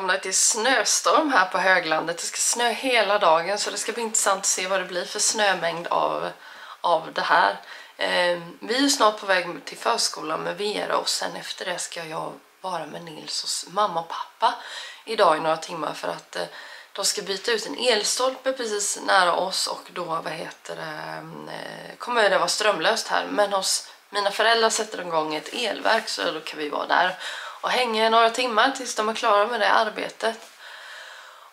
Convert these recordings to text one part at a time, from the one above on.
Välkomna till snöstorm här på höglandet. Det ska snö hela dagen så det ska bli intressant att se vad det blir för snömängd av, av det här. Eh, vi är snart på väg till förskolan med Vera och sen efter det ska jag vara med Nils och mamma och pappa idag i några timmar för att eh, de ska byta ut en elstolpe precis nära oss och då vad heter det, ehm, eh, kommer det vara strömlöst här men hos mina föräldrar sätter de igång ett elverk så då kan vi vara där och hänga några timmar tills de är klara med det arbetet.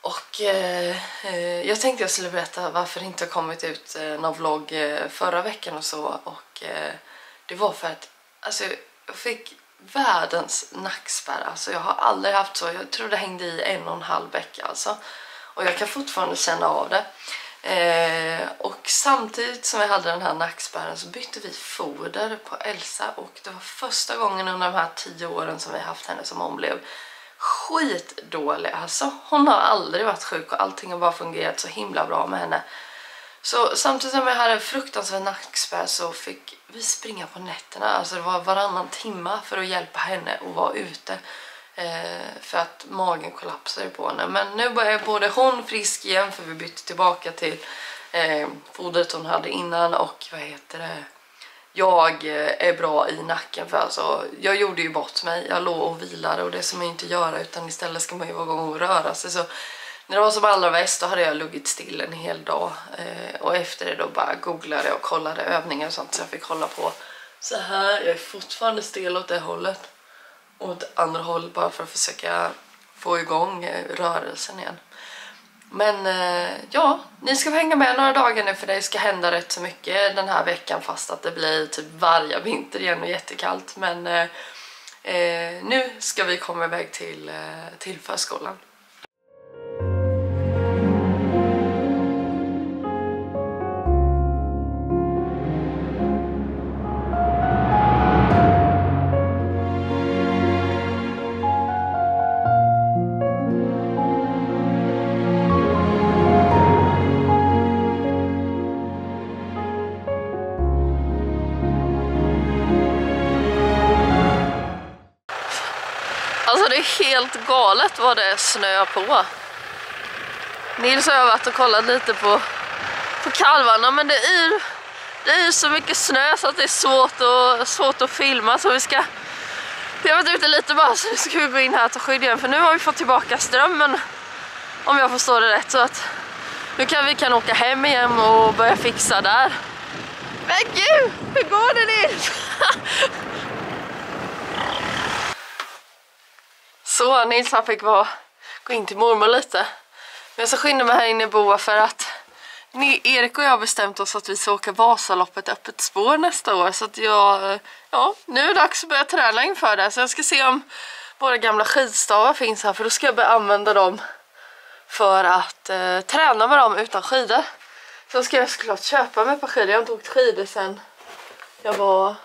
Och eh, eh, jag tänkte jag skulle berätta varför det inte har kommit ut eh, någon vlogg eh, förra veckan och så och eh, det var för att alltså, jag fick världens nackspärr. Alltså jag har aldrig haft så. Jag tror det hängde i en och en halv vecka alltså. Och jag kan fortfarande känna av det. Eh, och samtidigt som vi hade den här nackspärren så bytte vi foder på Elsa och det var första gången under de här tio åren som vi haft henne som hon blev skitdålig. Alltså hon har aldrig varit sjuk och allting har bara fungerat så himla bra med henne. Så samtidigt som jag hade en fruktansvärd nackspärr så fick vi springa på nätterna. Alltså det var varannan timma för att hjälpa henne att vara ute. Eh, för att magen kollapsade på henne. Men nu är både hon frisk igen för vi bytte tillbaka till eh, fodret hon hade innan och vad heter det? Jag eh, är bra i nacken för alltså jag gjorde ju bort mig. Jag låg och vilade och det ska man ju inte göra utan istället ska man ju vara igång och röra sig. Så när det var som allra bäst då hade jag luggit still en hel dag eh, och efter det då bara googlade och kollade övningar och sånt så jag fick hålla på så här. Jag är fortfarande stel åt det hållet åt andra håll bara för att försöka få igång eh, rörelsen igen. Men eh, ja, ni ska få hänga med några dagar nu för det ska hända rätt så mycket den här veckan fast att det blir typ varje vinter igen och jättekallt. Men eh, eh nu ska vi komma iväg till, till förskolan. Är helt galet vad det är snö på. Nils och jag har varit och kollat lite på, på kalvarna men det är ju det är så mycket snö så att det är svårt att, svårt att filma så vi ska vi har varit ute lite bara så nu ska vi gå in här och ta skydd igen för nu har vi fått tillbaka strömmen om jag förstår det rätt så att nu kan vi kan åka hem igen och börja fixa där. Men gud, hur går det Nils? Så Nils han fick vara, gå in till mormor lite. Men jag ska skynda mig här inne i Boa för att ni, Erik och jag har bestämt oss att vi ska åka Vasaloppet öppet spår nästa år. Så att jag, ja, nu är det dags att börja träna inför det. Så jag ska se om våra gamla skidstavar finns här för då ska jag börja använda dem för att eh, träna med dem utan skidor. Så ska jag såklart köpa mig ett par skidor. Jag har inte åkt skidor sen jag var,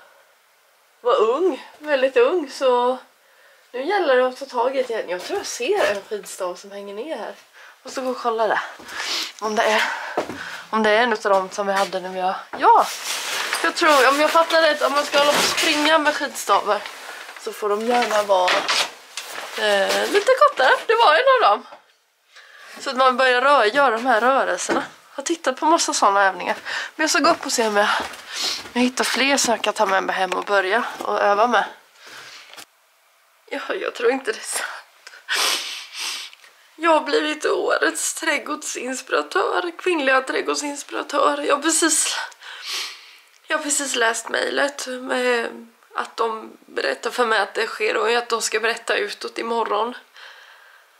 var ung, väldigt ung. Så nu gäller det att ta tag i det igen. Jag tror jag ser en skidstav som hänger ner här. Måste gå och kolla det. Om det är, om det är en av dem som vi hade när vi var... Ja! Jag tror, om jag fattar rätt, om man ska hålla på och springa med skidstavar så får de gärna vara eh, lite kortare. Det var en av dem. Så att man börjar röra, göra de här rörelserna. Jag har tittat på massa sådana övningar. Men jag ska gå upp och se om jag, om jag hittar fler som jag kan ta med mig hem och börja och öva med. Ja, jag tror inte det är sant. Jag har blivit årets trädgårdsinspiratör, kvinnliga trädgårdsinspiratör. Jag har precis, jag har precis läst mejlet med att de berättar för mig att det sker och att de ska berätta utåt imorgon.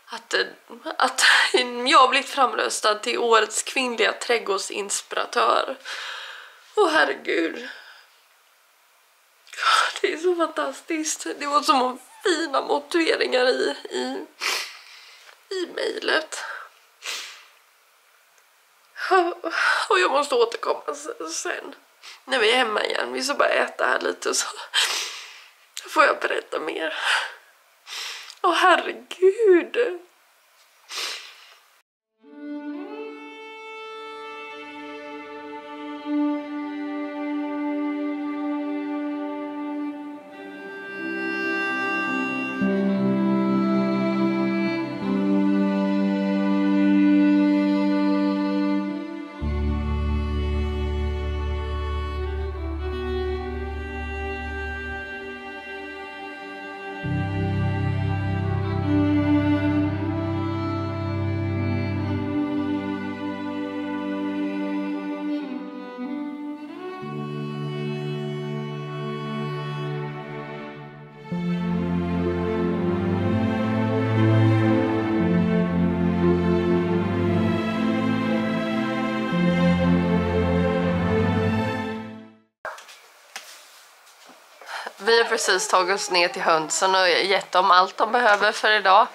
Att, att jag har blivit framröstad till årets kvinnliga trädgårdsinspiratör. Åh herregud. Det är så fantastiskt. Det var så fina motiveringar i, i, i mejlet. Och jag måste återkomma sen. När vi är hemma igen. Vi ska bara äta här lite och så får jag berätta mer. Åh herregud. Precis tagit oss ner till hönsen och gett dem allt de behöver för idag.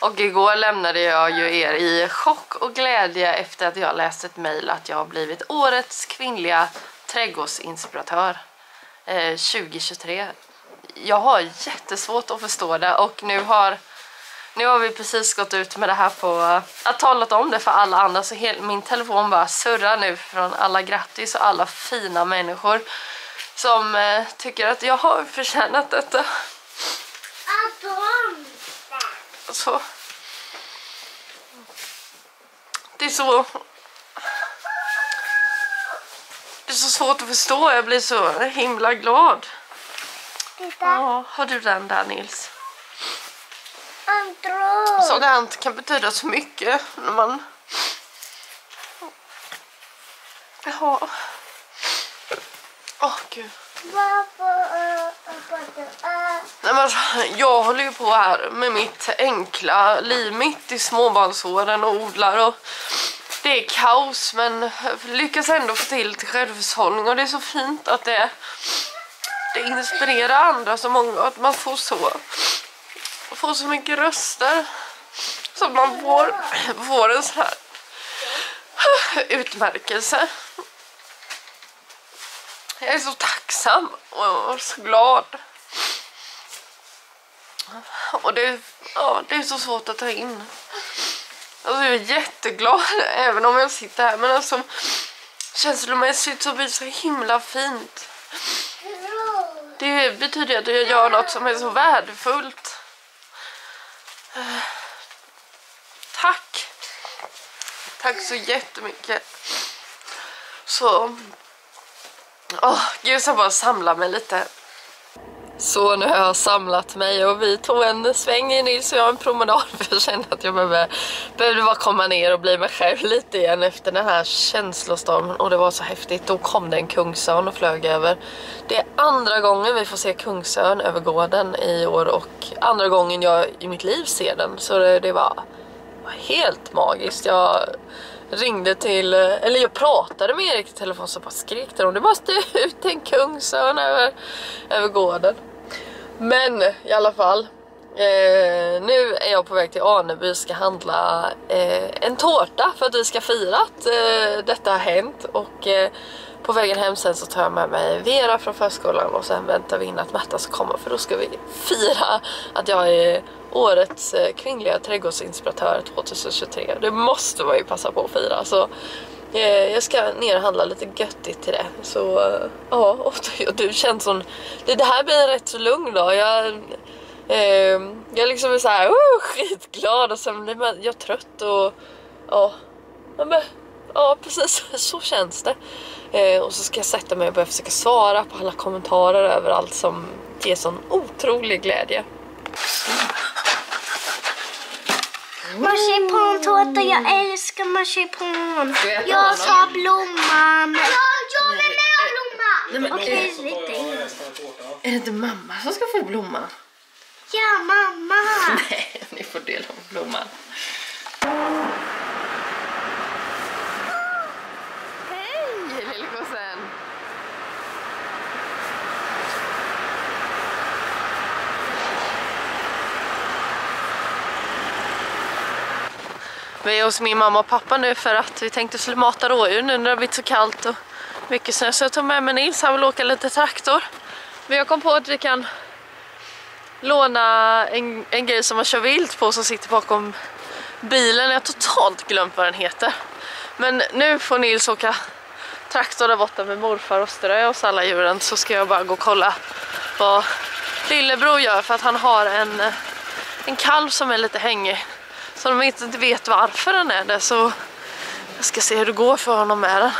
Och igår lämnade jag ju er i chock och glädje efter att jag läst ett mejl att jag har blivit årets kvinnliga trädgårdsinspiratör eh, 2023. Jag har jättesvårt att förstå det och nu har nu har vi precis gått ut med det här på att talat om det för alla andra så hel, min telefon bara surrar nu från alla grattis och alla fina människor som eh, tycker att jag har förtjänat detta. Så. Det är så... Det är så svårt att förstå, jag blir så himla glad. Ja, har du den där Nils? Sådant kan betyda så mycket när man... Jaha. Åh oh, gud. Nej, men jag håller ju på här med mitt enkla liv mitt i småbarnsåren och odlar och det är kaos men lyckas ändå få till till självhushållning och det är så fint att det, det inspirerar andra så många att man får så får så mycket röster så att man får, får en sån här utmärkelse. Jag är så tacksam och så glad. Och det, ja, det är så svårt att ta in. Alltså jag är jätteglad även om jag sitter här men alltså känslomässigt så blir det så himla fint. Det betyder att jag gör något som är så värdefullt. Tack! Tack så jättemycket. Så... Åh, oh, gud, jag ska bara samla mig lite. Så nu har jag samlat mig och vi tog en sväng i Nils och jag en promenad för jag kände att jag behövde, behövde bara komma ner och bli mig själv lite igen efter den här känslostormen och det var så häftigt. Då kom det en kungsörn och flög över. Det är andra gången vi får se kungsörn över gården i år och andra gången jag i mitt liv ser den så det, det var, var helt magiskt. Jag ringde till, eller jag pratade med Erik i telefon så bara skrek de det måste ut en kungsörn över, över gården. Men i alla fall, eh, nu är jag på väg till Aneby och ska handla eh, en tårta för att vi ska fira att eh, detta har hänt och eh, på vägen hem sen så tar jag med mig Vera från förskolan och sen väntar vi in att Märta ska komma för då ska vi fira att jag är årets eh, kvinnliga trädgårdsinspiratör 2023. Det måste man ju passa på att fira. Så eh, jag ska ner och handla lite göttigt till det. Så eh, ja, och du känns som... Det, här blir en rätt så lugn dag. Jag, ehm, jag liksom är så här, oh, skitglad och sen blir man, jag trött och ja, men, ja precis så känns det. Eh, och så ska jag sätta mig och börja försöka svara på alla kommentarer överallt som ger sån otrolig glädje. Marsipantårta, jag älskar marsipan. Jag tar blomman. Ja, jag vill med ha blomma. Okej, lite. Är det inte mamma som ska få blomman? Ja, mamma. Nej, ni får dela på blomman. Hej lillgossen! Vi är hos min mamma och pappa nu för att vi tänkte skulle mata rådjur nu när det har blivit så kallt och mycket snö. Så jag tog med mig Nils, han vill åka lite traktor. Men jag kom på att vi kan låna en, en grej som man kör vilt på som sitter bakom bilen. Jag har totalt glömt vad den heter. Men nu får Nils åka traktor där borta med morfar och strö oss alla djuren så ska jag bara gå och kolla vad lillebror gör för att han har en, eh, en kalv som är lite hängig så de inte vet varför den är det så jag ska se hur det går för honom med den.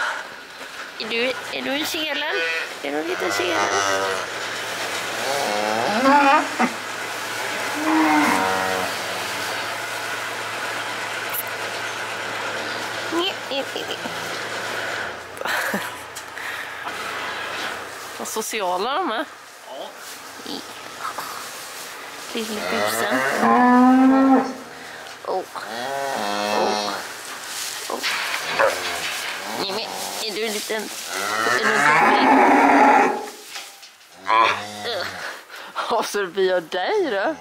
Är du, är du en selen? Är du en liten selen? Vad sociala de är. Ja. Lille busen. Oh. Oh. Oh. Men är du en liten... Är du en liten. Ja, så det blir dig då?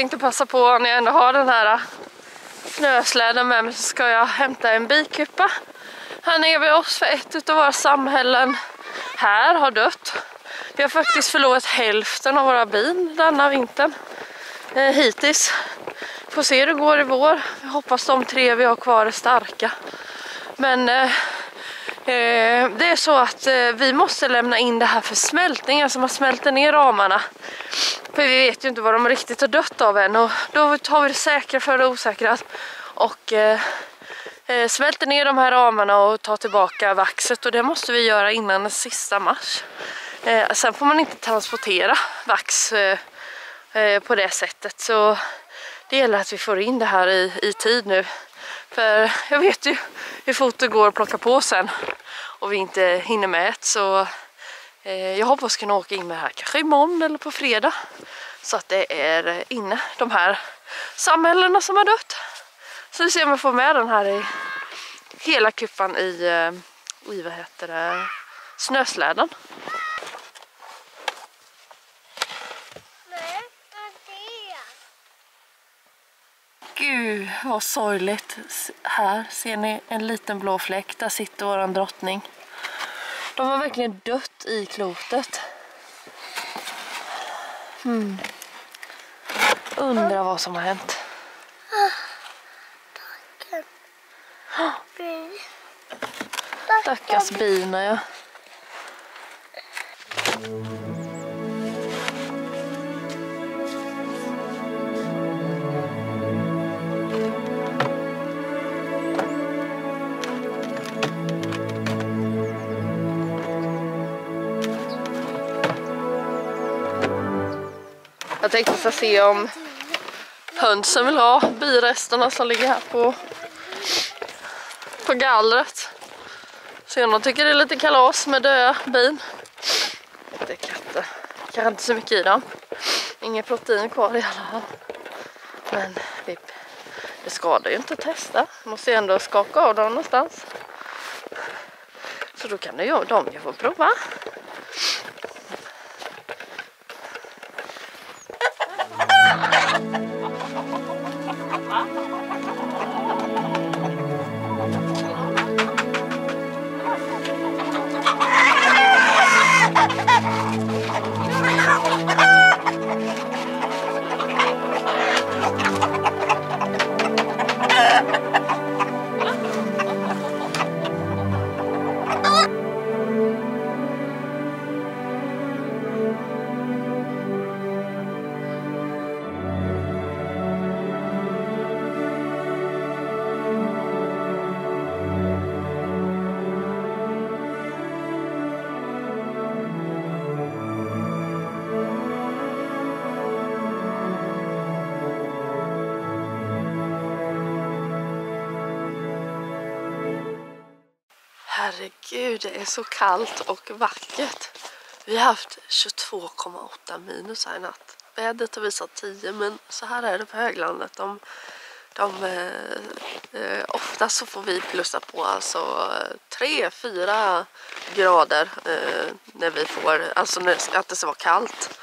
Tänkte passa på när jag ändå har den här äh, snösläden med mig så ska jag hämta en bikupa. Här nere vid oss för ett av våra samhällen här har dött. Vi har faktiskt förlorat hälften av våra bin denna vintern eh, hittills. Får se hur det går i vår. Jag hoppas de tre vi har kvar är starka. Men eh, eh, det är så att eh, vi måste lämna in det här för smältning, alltså man smälter ner ramarna. För vi vet ju inte vad de riktigt har dött av än och då tar vi det säkra för det osäkra och eh, eh, smälter ner de här ramarna och tar tillbaka vaxet och det måste vi göra innan den sista mars. Eh, sen får man inte transportera vax eh, eh, på det sättet så det gäller att vi får in det här i, i tid nu. För jag vet ju hur fort det går att plocka på sen och vi inte hinner med ett så jag hoppas kunna åka in med det här kanske imorgon eller på fredag så att det är inne de här samhällena som har dött. Så vi ser om jag får med den här i hela kuppan i, eh, i vad heter det, snösläden. Gud vad sorgligt. Här ser ni en liten blå fläck. Där sitter våran drottning. De har verkligen dött i klotet. Hmm. Undrar vad som har hänt. Bi. Stackars bina ja. Jag tänkte så se om hönsen vill ha biresterna som ligger här på, på gallret. Se om de tycker det är lite kalas med döda bin. Det är katter. Kanske inte så mycket i dem. Inget protein kvar i alla fall. Men det, det skadar ju inte att testa. Måste ju ändå skaka av dem någonstans. Så då kan ju de ju få prova. Så kallt och vackert. Vi har haft 22,8 minus här i natt. Vädret har visat 10 men så här är det på höglandet. De, de, eh, eh oftast så får vi plussa på alltså eh, 3-4 grader eh, när vi får, alltså när, att det ska vara kallt.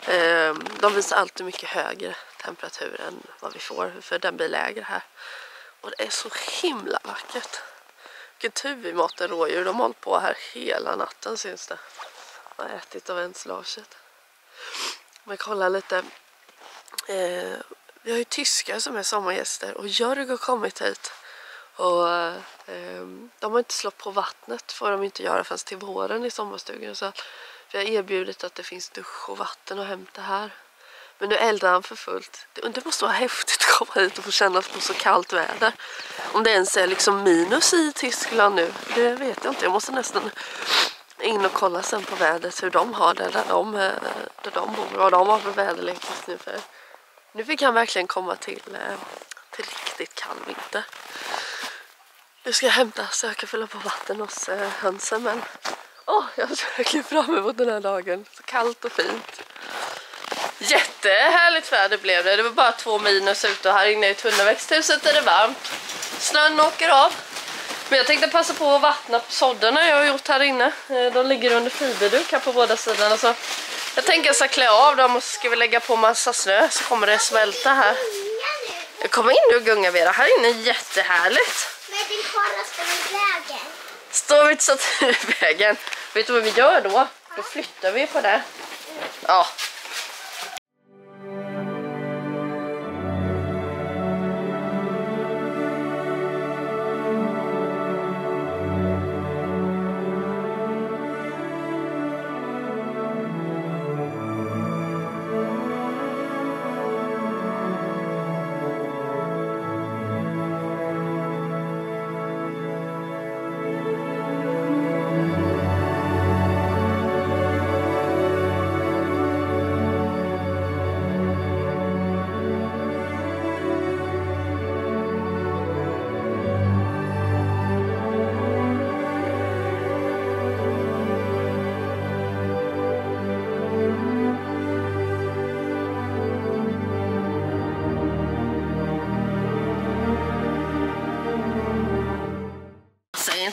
Eh, de visar alltid mycket högre temperatur än vad vi får för den blir lägre här. Och det är så himla vackert. Vilken tur vi matar rådjur. De har hållit på här hela natten syns det. Och ätit av ensilaget. Om vi kollar lite. Eh, vi har ju tyskar som är sommargäster och Jörg har kommit hit. Och eh, de har inte slått på vattnet får de inte göra förrän till våren i sommarstugan. Så vi har erbjudit att det finns dusch och vatten att hämta här. Men nu eldar han för fullt. Det måste vara häftigt komma hit och få känna på så kallt väder. Om det ens är liksom minus i Tyskland nu, det vet jag inte. Jag måste nästan in och kolla sen på vädret hur de har det där de, eh, där de bor. Vad de har för väderlek just nu. För nu fick han verkligen komma till, eh, till riktigt kall vinter. Nu ska jag hämta så jag kan fylla på vatten hos eh, hönsen. Men åh, jag ser verkligen fram emot den här dagen. Så kallt och fint. Jättehärligt väder blev det. Det var bara två minus ute och här inne i tunnelväxthuset är det varmt. Snön åker av. Men jag tänkte passa på att vattna på sådderna jag har gjort här inne. Eh, de ligger under fiberduk här på båda sidorna. Så jag tänker att jag ska klä av dem och så ska vi lägga på massa snö så kommer det smälta här. Kommer in nu och gunga Vera. Här inne är jättehärligt. Men din karla står i vägen. Står vi inte så i vägen. Vet du vad vi gör då? Då flyttar vi på det. Ja,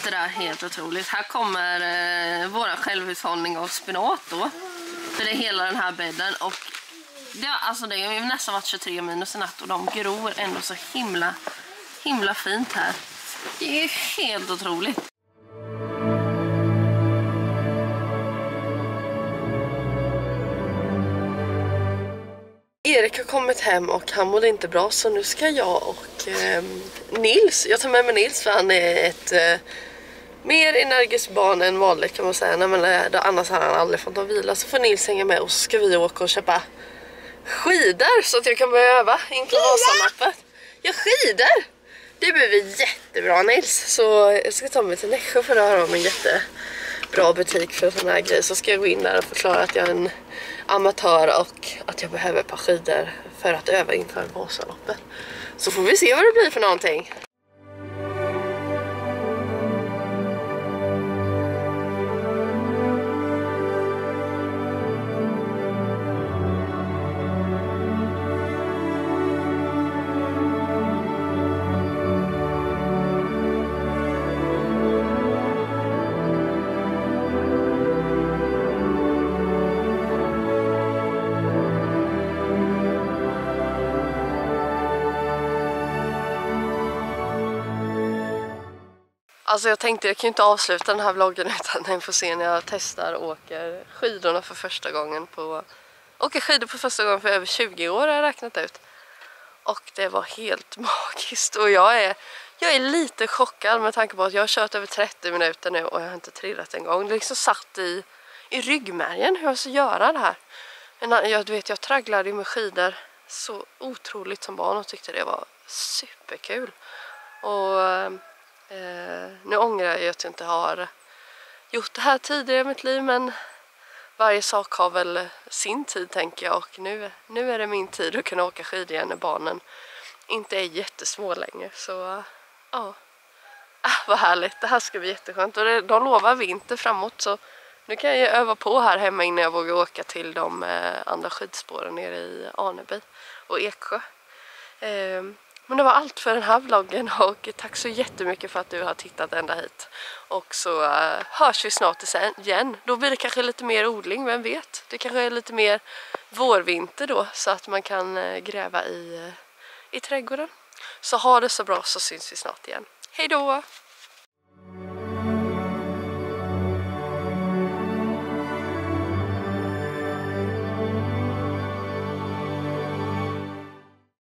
inte det helt otroligt? Här kommer eh, vår självhushållning av spenat då. För det är hela den här bädden. Och det, alltså det har ju nästan varit 23 minus i natt och de gror ändå så himla, himla fint här. Det är helt otroligt. Erik har kommit hem och han mådde inte bra så nu ska jag och eh, Nils, jag tar med mig Nils för han är ett eh, mer energiskt barn än vanligt kan man säga. Nej, men, eh, annars har han aldrig fått någon vila så får Nils hänga med och så ska vi åka och köpa skidor så att jag kan börja öva inför Vasaloppet. Ja skidor! Det blir jättebra Nils så jag ska ta mig till Nässjö för att höra om en jättebra butik för sådana här grejer så ska jag gå in där och förklara att jag är en amatör och att jag behöver ett par skidor för att öva inför Vasaloppet. Så får vi se vad det blir för någonting. Alltså jag tänkte jag kan ju inte avsluta den här vloggen utan ni får se när jag testar och åker skidorna för första gången på åker skidor för första gången för över 20 år har jag räknat ut. Och det var helt magiskt och jag är, jag är lite chockad med tanke på att jag har kört över 30 minuter nu och jag har inte trillat en gång. Det är liksom satt i, i ryggmärgen hur jag ska göra det här. Men eh, jag, vet, jag tragglade med skidor så otroligt som barn och tyckte det var superkul. Och eh, Eh, nu ångrar jag att jag inte har gjort det här tidigare i mitt liv men varje sak har väl sin tid tänker jag och nu, nu är det min tid att kunna åka skidor igen när barnen inte är jättesmå längre så ja. Ah, vad härligt, det här ska bli jätteskönt. Och det, de lovar vinter framåt så nu kan jag öva på här hemma innan jag vågar åka till de eh, andra skidspåren nere i Aneby och Eksjö. Eh, men det var allt för den här vloggen och tack så jättemycket för att du har tittat ända hit. Och så uh, hörs vi snart igen. Då blir det kanske lite mer odling, vem vet? Det kanske är lite mer vårvinter då så att man kan uh, gräva i, uh, i trädgården. Så ha det så bra så syns vi snart igen. Hej då!